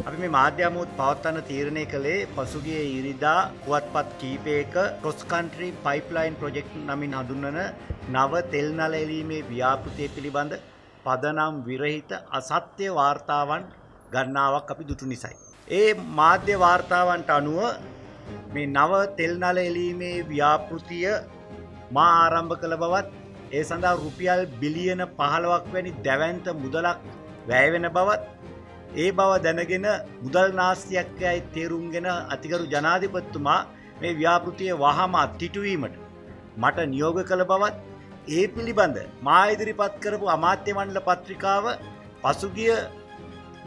අපි මේ මාධ්‍යමුත් පවත්වන්න තීරණය කළේ පසුගිය ඉරිදා පුවත්පත් කීපයක ක්‍රොස් කන්ට්‍රි පයිප්ලයින් ප්‍රොජෙක්් නමින් හඳුන්වන නව තෙල් නල එලීමේ ව්‍යාපෘතිය පිළිබඳ පදනම් විරහිත අසත්‍යය වාර්තාවන් ගන්නාවක් අපි දුටු නිසයි. ඒ මාධ්‍ය වාර්තාවන්ට අනුව මේ නව තෙල් නල එලීමේ ව්‍යාපෘතිය මා ආරම්භ කළ බවත් ඒ සඳහා රුපියල් බිලියන පහළවක් වැනි දැවන්ත මුදලක් වැෑවෙන බවත් ඒ බව දැනගෙන මුදල් නාස්තියක් ඇයි තේරුම්ගෙන අතිකරු ජනාධිපත්තුමා මේ ව්‍යාපෘතිය වහම අත්තිටුවීමට මට නියෝග කළ බවත් ඒ පිළිබඳ මා ඉදිරිපත් කරපු අමාත්‍ය මණ්ඩල පත්‍රිකාව පසුගිය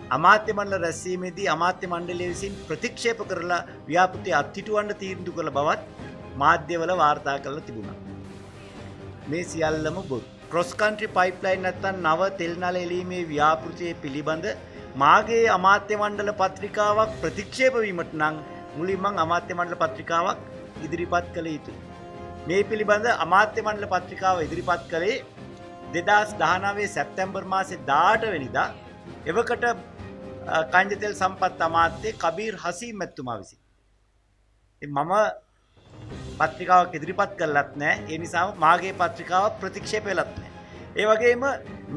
අමාත්‍ය මණ්ඩල රැස්සීමේදී අමාත්‍ය මණ්ඩලය විසින් ප්‍රතික්ෂේප කරලා ව්‍යාපෘතිය අත්හිටුවන්ට තීරණු කළ බවත් මාධ්‍යවල වාර්තා කරලා තිබුණා. මේ සියල්ලම බොරු. ක්‍රොස් කන්ට්‍රි පයිප්ලයින් නැත්තන් නව තෙල්නල එලීමේ ව්‍යාපෘතිය පිළිබඳ මාගේ අමාත්‍ය මණ්ඩල පත්‍රිකාවක් ප්‍රතික්ෂේපවීමට නං මුලින්මං අමාත්‍ය මණ්ඩල පත්‍රිකාවක් ඉදිරිපත් කළ යුතුයි. මේ පිළිබඳ අමාත්‍ය මණ්ඩල පත්‍රිකාව ඉදිරිපත් කළේ දෙදස් දහනාවේ සැප්තැම්බර් මාසේ දාට වෙනිදා එවකට කංජතෙල් සම්පත් අමාත්‍යය කබීර් හසී මැත්තුමා විසි. මම පත්‍රිකාවක් ඉදිරිපත් කරලත් නෑ ඒ නිසා මාගේ පත්‍රිකාව ප්‍රතික්ෂේප වෙලත් නෑ. ඒ වගේම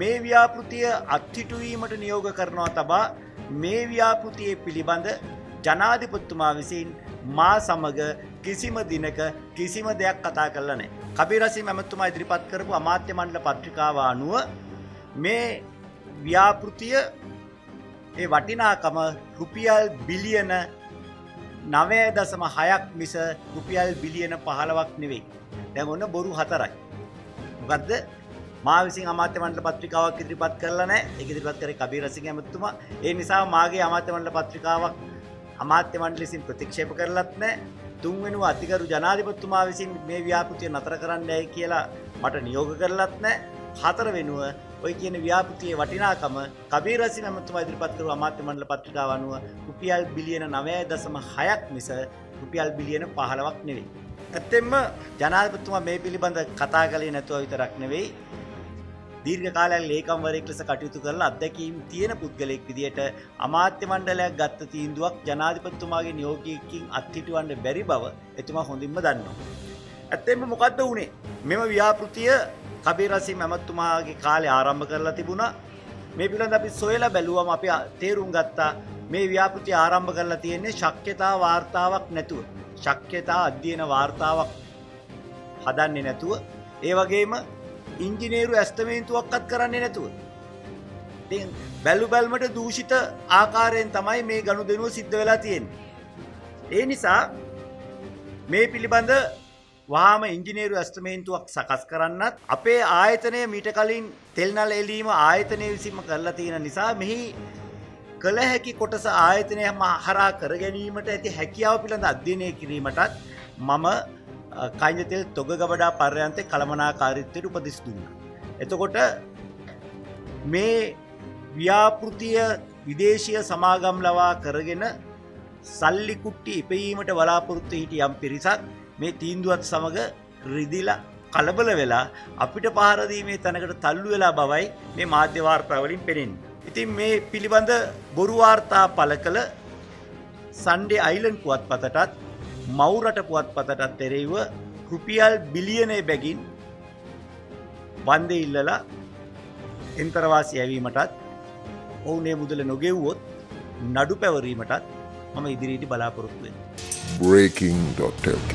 මේ ව්‍යාපෘතිය අත්හිටුවීමට නියෝග කරනවා තබා මේ ව්‍යාපෘතියේ පිළිබඳ ජනාධිපත්තුමා විසින් මා සමග කිසිම දිනක කිසිම දෙයක් කතා කරල නෑ. කබිරසි මැමත්තුමා ඉදිරිපත් කරපු අමාත්‍ය මණ්ඩල පත්‍රිකාව අනුව මේ ව්‍යාපෘතිය ඒ වටිනාකම රුපියල් බිලියන නවය දසම හයක් මිස රුපියල් බිලියන පහලවක් නෙවෙයි. දැන් ඔන්න බොරු හතරයි. මොකක්ද මා විසින් අමාත්‍ය මණ්ඩල පත්‍රිකාවක් ඉදිරිපත් කරලා නැහැ. ඒක ඉදිරිපත් කරේ කබීරසිංහ ඇමතුමා. ඒ නිසා මාගේ අමාත්‍ය මණ්ඩල පත්‍රිකාවක් අමාත්‍ය මණ්ඩල විසින් ප්‍රතික්ෂේප කරලත් නැහැ. තුන්වෙනුව අතිගරු ජනාධිපතිතුමා විසින් මේ ව්‍යාපෘතිය නතර කරන්න ඇයි කියලා මට නියෝග කරලත් නැහැ. හතර වෙනුව ඔය කියන ව්‍යාපෘතියේ වටිනාකම කබීරසිංහ ඇමතුමා ඉදිරිපත් කරු අමාත්‍ය මණ්ඩල පත්‍රිකාව අනුව රුපියල් බිලියන 9.6ක් මිස රුපියල් බිලියන 15ක් නෙවෙයි. ඇත්තෙන්ම ජනාධිපතිතුමා මේ පිළිබඳ කතා කළේ නැතුව විතරක් නෙවෙයි දීර්ඝ කාලයක් ලේකම්වරයෙක් ලෙස කටයුතු කරලා අත්දැකීම් තියෙන පුද්ගලයෙක් විදියට අමාත්‍ය මණ්ඩලයක් ගත්ත තීන්දුවක් ජනාධිපතිතුමාගේ නියෝගයකින් අත්හිටුවන්න බැරි බව එතුමා හොඳින්ම දන්නවා. ඇත්තෙන්ම මොකද්ද වුනේ? මෙම ව්‍යාපෘතිය කබීරසි මැමත්තුමාගේ කාලේ ආරම්භ කරලා තිබුණා. මේ පිළිබඳ අපි සොයලා බැලුවම අපි තේරුම් ගත්තා මේ ව්‍යාපෘතිය ආරම්භ කරලා තියෙන්නේ ශක්්‍යතා වාර්තාවක් නැතුව. ශක්්‍යතා අධ්‍යයන වාර්තාවක් හදන්නේ නැතුව ඒ වගේම ඉංජිනේරු ඇස්තමේන්තුවක්කත් කරන්නේ නැතුව. බැලු බැල්මට දූෂිත ආකාරයෙන් තමයි මේ ගණු දෙනුව සිද්ධ වෙලා තියෙන්. ඒ නිසා මේ පිළිබඳ වාම ඉංජිනේරු ඇස්තමේන්තුවක් සකස් කරන්නත් අපේ ආයතනය මීට කලින් තෙල්නල් එලීම ආයතනය විසිම කරලා තියෙන නිසා මෙහි කළ හැකි කොටස ආයතනය හරා කර ගැනීමට ඇති හැකියාව පිළඳ අධ්‍යනය කිරීමටත් මම කයිජතෙල් තොග ගබඩා පර්යන්තය කළමනාකාරිත්වයට උපදිස් දුන්න. එතකොට මේ ව්‍යාපෘතිය විදේශය සමාගම් ලවා කරගෙන සල්ලිකුට්ටි ඉපීමට බලාපොරොත්තු හිට යම් පිරිසක් මේ තීන්දුවත් සමඟ රිදිල කලබල වෙලා අපිට පහරදීමේ තැනකට තල්ලු වෙලා බවයි මේ මාධ්‍යවාර්තාවලින් පෙනෙන්. ඉතින් මේ පිළිබඳ බොරුවාර්තා පල කළ සන්ඩේ අයිලන් පුවත් පතටත් මවුරට පුවත් පතටත් එරෙයිව රුපියල් බිලියනය බැගින් බන්ධ ඉල්ලලා එන්තරවාසි ඇවීමටත් ඔවුනේ මුදල නොගෙව්වොත් නඩු පැවරීමටත් මම ඉදිරිට බලාපොරොත්තුවෙන්. breaking.lk